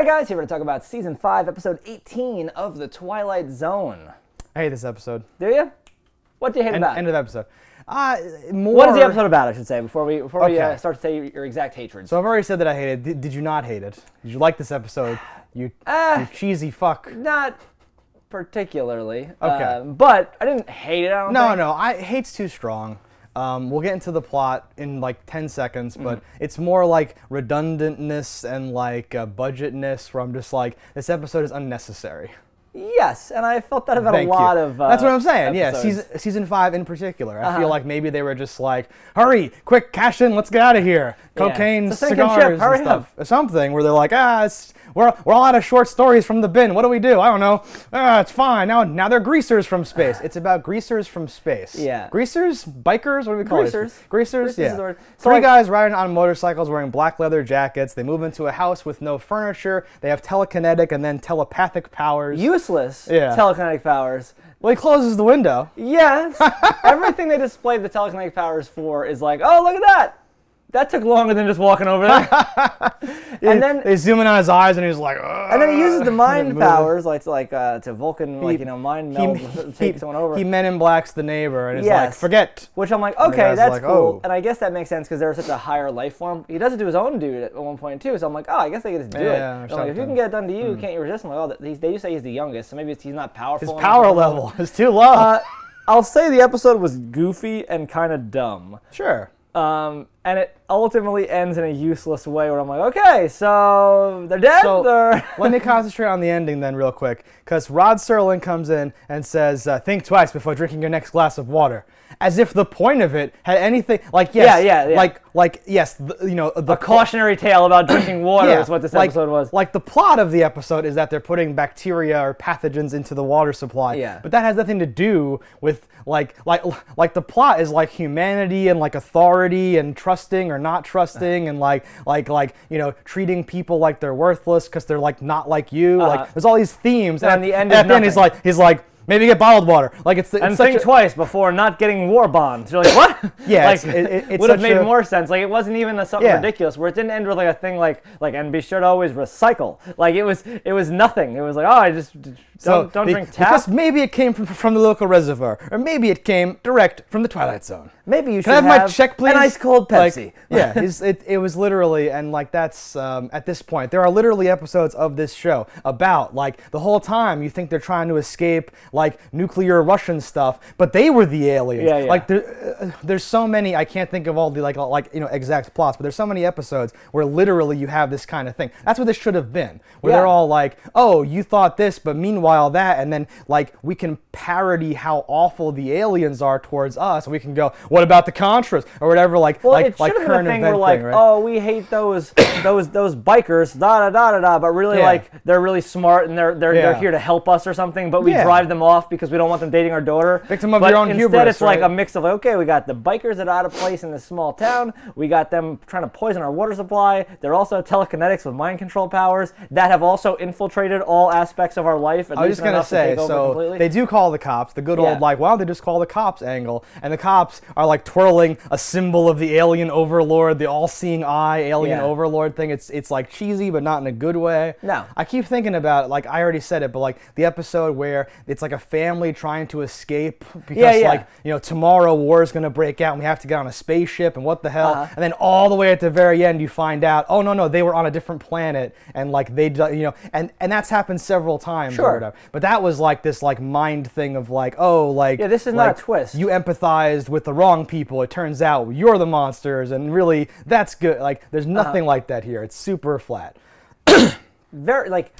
right, guys, here we're to talk about season five, episode 18 of The Twilight Zone. I hate this episode. Do you? What do you hate End, about end it? of episode. Uh, more, What is the episode about, I should say, before we before we uh, start to say your exact hatred? So I've already said that I hate it. Did, did you not hate it? Did you like this episode? You, Ah. you cheesy fuck. Not particularly. Okay. um, but I didn't hate it, I don't No, think. no, I hate's too strong. Um, we'll get into the plot in like 10 seconds, but Mm-hmm. it's more like redundantness and like uh, budgetness where I'm just like, this episode is unnecessary. Yes, and I felt that about Thank a lot you. of. Uh, That's what I'm saying. Yeah, season, season five in particular. I Uh-huh. feel like maybe they were just like, hurry, quick, cash in, let's get out of here. Cocaine, ship, cigars, and stuff. Or something where they're like, ah, it's, we're, we're all out of short stories from the bin. What do we do? I don't know. Ah, it's fine. Now, now they're greasers from space. It's about greasers from space. Yeah. Greasers, bikers. What do we call it? Greasers. Greasers. Greasers Yeah. So, Three like- guys riding on motorcycles wearing black leather jackets. They move into a house with no furniture. They have telekinetic and then telepathic powers. Useless Yeah. telekinetic powers. well, he closes the window. Yes, everything they display the telekinetic powers for is like, oh, look at that. That took longer than just walking over there. and then they zoom in on his eyes, and he's like, and then he uses the mind and then moves. powers, like to like uh, to Vulcan, like you know, mind He, meld, he, take someone over. he Men in Blacks the neighbor, and is like, forget. which I'm like, okay, that's like, cool, "Oh." and I guess that makes sense because they're such a higher life form. He does it to his own dude at one point too, so I'm like, oh, I guess they get to do Yeah, it. or like, if you. Can get it done to you, can't you resist? I'm like, oh, that- he's, they do say he's the youngest, so maybe it's, he's not powerful. His power level is too low. Uh, I'll say the episode was goofy and kind of dumb. sure. Um, and it ultimately ends in a useless way where I'm like, okay, so they're dead. So or... let me concentrate on the ending then, real quick, because Rod Serling comes in and says, uh, "Think twice before drinking your next glass of water," as if the point of it had anything like yes, Yeah, yeah, yeah. like like yes, the, you know the a cautionary tale about drinking water Yeah, is what this like- episode was. Like the plot of the episode is that they're putting bacteria or pathogens into the water supply. Yeah. But that has nothing to do with like like like the plot is like humanity and like authority and trusting or not trusting and like like like you know treating people like they're worthless because they're like not like you. Uh-huh. Like there's all these themes. And at the end at is the end he's like he's like maybe get bottled water. Like it's, it's and think a- twice before not getting war bonds. You're like, what? Yeah, like, it- it- it's would have made a- more sense. Like, it wasn't even a, something Yeah. ridiculous. Where it didn't end with like a thing like, like, and be sure to always recycle. Like, it was, it was nothing. It was like, oh, I just So don't be- drink tap. Because maybe it came from, from the local reservoir, or maybe it came direct from the Twilight Zone. Maybe you should I have my check, please? an ice cold Like, Pepsi. yeah, it, it was literally, and like that's um, at this point, there are literally episodes of this show about like the whole time you think they're trying to escape like nuclear Russian stuff, but they were the aliens. Yeah, yeah. Like there, uh, there's so many. I can't think of all the like like you know exact plots, but there's so many episodes where literally you have this kind of thing. That's what this should have been. Where Yeah. they're all like, oh, you thought this, but meanwhile that, and then like we can parody how awful the aliens are towards us. We can go, what about the Contras or whatever, like Well, like it should like have been current a thing where like, thing, right? oh, we hate those those those bikers, da da da da da. But really, Yeah. like, they're really smart and they're they're they're here to help us or something. But we Yeah. drive them off because we don't want them dating our daughter. Victim of but your own instead, hubris, it's like a mix of like, okay, we got the bikers that are out of place in this small town. We got them trying to poison our water supply. They're also telekinetics with mind control powers that have also infiltrated all aspects of our life. At I was just gonna enough to say, so completely. they do call the cops. The good Yeah. old like, why don't they just call the cops angle? And the cops are like twirling a symbol of the alien overlord, the all-seeing eye alien Yeah. overlord thing. It's it's like cheesy, but not in a good way. No. I keep thinking about it, like I already said it, but like the episode where it's like a family trying to escape because Yeah, like you know tomorrow war is gonna break out and we have to get on a spaceship and what the hell? Uh-huh. And then all the way at the very end you find out, oh no no they were on a different planet and like they you know and and that's happened several times Sure. Whatever. But that was like this like mind thing of like, oh, like Yeah, this is not a twist. You empathized with the wrong people. It turns out you're the monsters, and really that's good. Like there's Uh-huh. nothing like that here. It's super flat. very like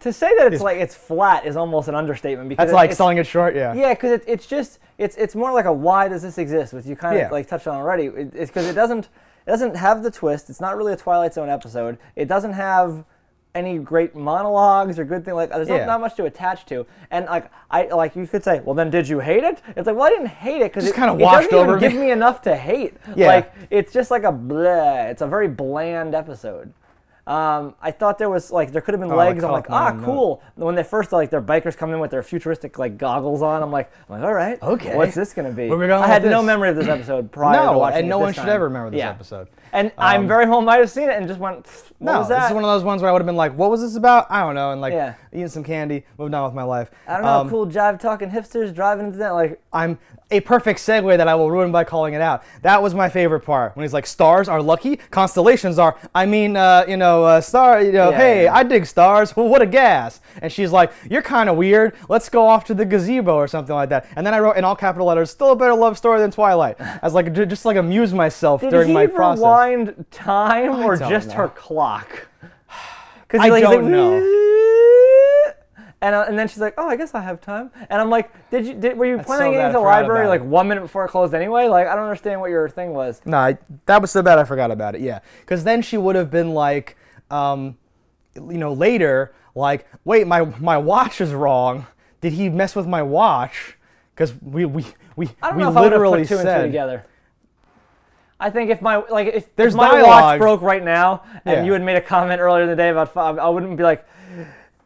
to say that it's like it's flat is almost an understatement because That's like it's, selling it short. Yeah. Yeah, because it, it's just it's it's more like a why does this exist, which you kind of Yeah. like touched on already. It, it's because it doesn't it doesn't have the twist. It's not really a Twilight Zone episode. It doesn't have any great monologues or good thing like there's Yeah. not, much to attach to and like i like you could say well then did you hate it it's like well i didn't hate it because it, kinda it washed doesn't over even me. give me enough to hate Yeah. like it's just like a bleh it's a very bland episode Um, I thought there was like there could have been Oh, legs. I'm like, ah, and the- cool. When they first like their bikers come in with their futuristic like goggles on, I'm like, I'm like, all right, Okay. what's this gonna be? Going I had with no memory of this episode prior to No, watching and it no this one should time. ever remember this Yeah. episode. And I'm very well might have seen it and just went, what no, was that? this is one of those ones where I would have been like, "What was this about?" I don't know, and like Yeah. eating some candy, moving on with my life. I don't know, Um, cool jive talking hipsters driving into that. Like, I'm a perfect segue that I will ruin by calling it out. That was my favorite part when he's like, "Stars are lucky, constellations are." I mean, uh, you know, uh, star. You know, Yeah, hey, yeah. I dig stars. Well, what a gas! And she's like, "You're kind of weird. Let's go off to the gazebo or something like that." And then I wrote in all capital letters, "Still a better love story than Twilight," as like j- just like amuse myself did during my process. Did he rewind time or just know. her clock? Because I don't And, uh, and then she's like, "Oh, I guess I have time." And I'm like, "Did you? Did, were you That's planning so on getting to the library like it. one minute before it closed anyway? Like, I don't understand what your thing was." No, I, that was so bad I forgot about it. Yeah, because then she would have been like, um, you know, later, like, wait, my my watch is wrong. Did he mess with my watch? Because we we we I don't we know if I would have literally put two and two said. together. I think if my like if, if There's my watch broke right now and Yeah. you had made a comment earlier in the day about I wouldn't be like,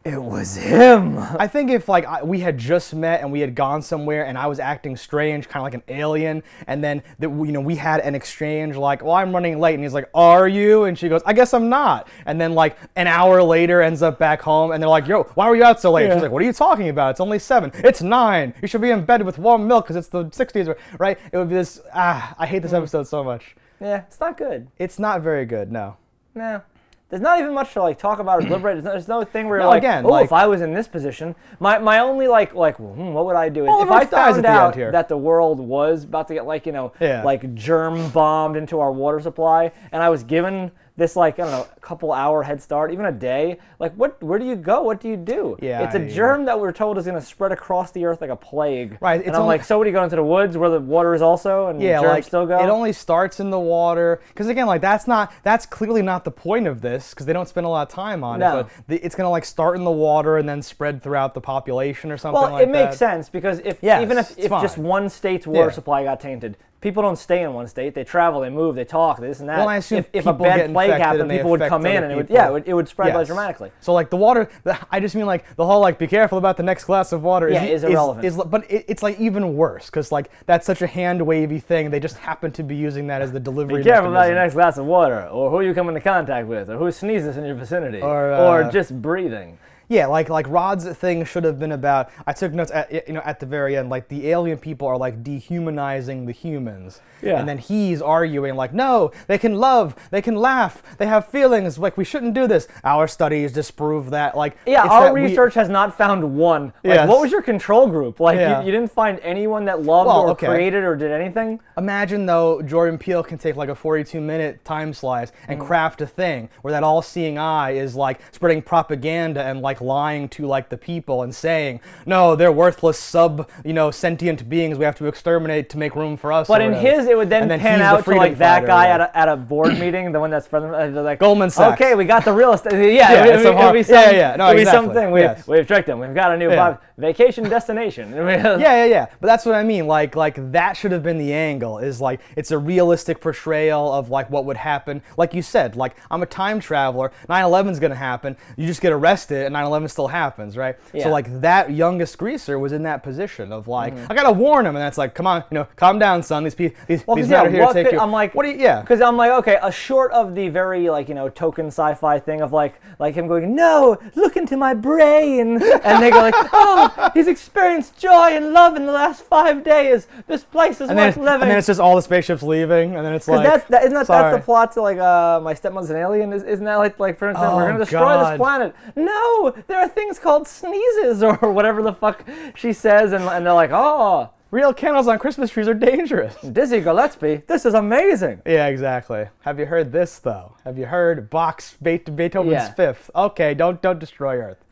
"It was him." I think if like I, we had just met and we had gone somewhere and I was acting strange, kind of like an alien, and then that you know we had an exchange like, "Well, I'm running late," and he's like, "Are you?" And she goes, "I guess I'm not." And then like an hour later, ends up back home, and they're like, "Yo, why were you out so late?" Yeah. She's like, "What are you talking about? It's only seven. It's nine. You should be in bed with warm milk because it's the '60s, right?" It would be this. Ah, I hate this episode so much. Yeah, it's not good. It's not very good. No. No. There's not even much to like talk about or deliberate. There's no, there's no thing where you're No, like, again, oh, like- if I was in this position, my, my only like like hmm, what would I do? is if I found out here. that the world was about to get like you know Yeah. like germ bombed into our water supply, and I was given this like I don't know a couple hour head start, even a day. Like what? Where do you go? What do you do? Yeah, it's a germ that we're told is going to spread across the earth like a plague. Right, And it's I'm only- like, so what do you go into the woods where the water is also and Yeah, germs like still go? it only starts in the water. Because again, like that's not that's clearly not the point of this. Because they don't spend a lot of time on No. it. But the, it's gonna like start in the water and then spread throughout the population or something Well, like it makes that. sense because if Yes, even if, if just one state's water Yeah. supply got tainted, people don't stay in one state. They travel, they move, they talk, this and that. Well, I assume if, if a bad plague happened, people would come in and it would yeah, it would, it would spread like Yes. dramatically. So like the water, the, I just mean like the whole like be careful about the next glass of water. Yeah, is irrelevant. Is, but it, it's like even worse because like that's such a hand wavy thing. They just happen to be using that as the delivery. Be careful about your next glass of water, or who you come into contact with, or who sneezes in your vicinity, Or, uh, just breathing. Yeah, like like Rod's thing should have been about. I took notes at you know at the very end. Like the alien people are like dehumanizing the humans. Yeah. And then he's arguing like, no, they can love, they can laugh, they have feelings. Like we shouldn't do this. Our studies disprove that. Like Yeah, our that we- research has not found one. Like, Yes. what was your control group? Like, Yeah. you, you didn't find anyone that loved Well, or okay. created or did anything? Imagine though Jordan Peele can take like a 42 minute time slice and mm-hmm. craft a thing where that all-seeing eye is like spreading propaganda and like lying to like the people and saying, no, they're worthless sub, you know, sentient beings we have to exterminate to make room for us. But in whatever. his, it would then, then pan he's the out to like that guy at a, at a board meeting, the one that's from uh, like Goldman Sachs. Okay, we got the real estate. Yeah, Yeah, it, some hard- be yeah, some, yeah, no, it'd be something. We, yes. We've tricked them. We've got a new Yeah. vacation destination. yeah, yeah, yeah. But that's what I mean. Like, like that should have been the angle. Is like it's a realistic portrayal of like what would happen. Like you said, like I'm a time traveler. 9/11's gonna happen. You just get arrested, and 9/11 still happens, right? Yeah. So like that youngest greaser was in that position of like I gotta warn him, and that's like, come on, you know, calm down, son. These people, these, Well, these yeah, are here to take could- you. I'm like, what do you? Yeah. Because I'm like, okay, a short of the very like you know token sci-fi thing of like like him going, no, look into my brain, and they go like, oh, he's experienced joy and love in the last five days. This place is And then, living. and then it's just all the spaceships leaving, and then it's like, that's that, isn't that sorry. that's the plot to like uh my stepmother's an alien is, isn't that like like for instance we're Oh, gonna destroy God. this planet no there are things called sneezes or whatever the fuck she says and, and they're like oh real candles on Christmas trees are dangerous. Dizzy Gillespie this is amazing Yeah, exactly. Have you heard this though? Have you heard Bach's Beethoven's Yeah. Fifth? Okay, don't don't destroy Earth.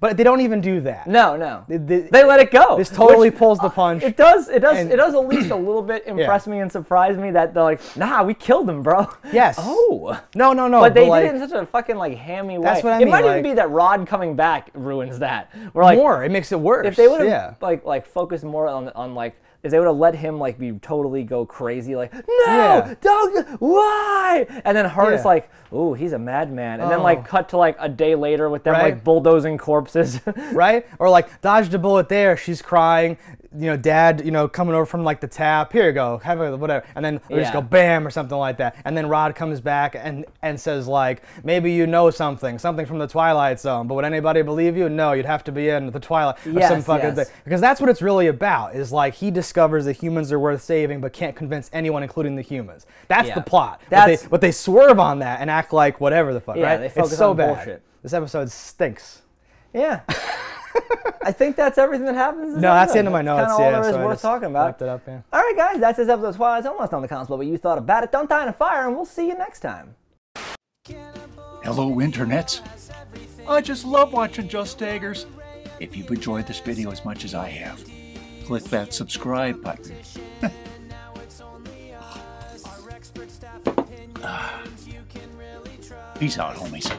But they don't even do that. no no They- they- they let it go this totally which, pulls the punch. it does it does And- it does at least a little bit impress me and surprise me that they're like nah we killed him bro Yes. oh no, no, no. But they like, did it in such a fucking like hammy way. That's what I it mean, might even be that Rod coming back ruins that. We're like, more. It makes it worse. if they would have yeah. like like focused more on on like if they would have let him like be totally go crazy, like no, Yeah. don't, why? And then is Yeah. like, ooh, he's a madman. And then Oh. like cut to like a day later with them Right. like bulldozing corpses. right? Or like dodged a bullet there. She's crying. You know, dad. You know, coming over from like the tap. Here you go. Have a whatever. And then they just go bam or something like that. And then Rod comes back and and says like, maybe you know something, something from the Twilight Zone. But would anybody believe you? No, you'd have to be in the Twilight or some fucking yes. thing. Because that's what it's really about. Is like he discovers that humans are worth saving, but can't convince anyone, including the humans. That's Yeah. the plot. But That's- they, but they swerve on that and act like whatever the fuck. Yeah, right? they it's so on bad. bullshit. This episode stinks. yeah. I think that's everything that happens. No, that's the end of my notes. Kinda all yeah, there is so I worth talking about. Wrapped it up, yeah. All right, guys, that's this episode of Twilight Zone. Let us know in the comments below what you thought about it. Don't die in a fire, and we'll see you next time. Hello, internets. I just love watching Just Daggers. If you've enjoyed this video as much as I have, click that subscribe button. Ah. Peace out, homies.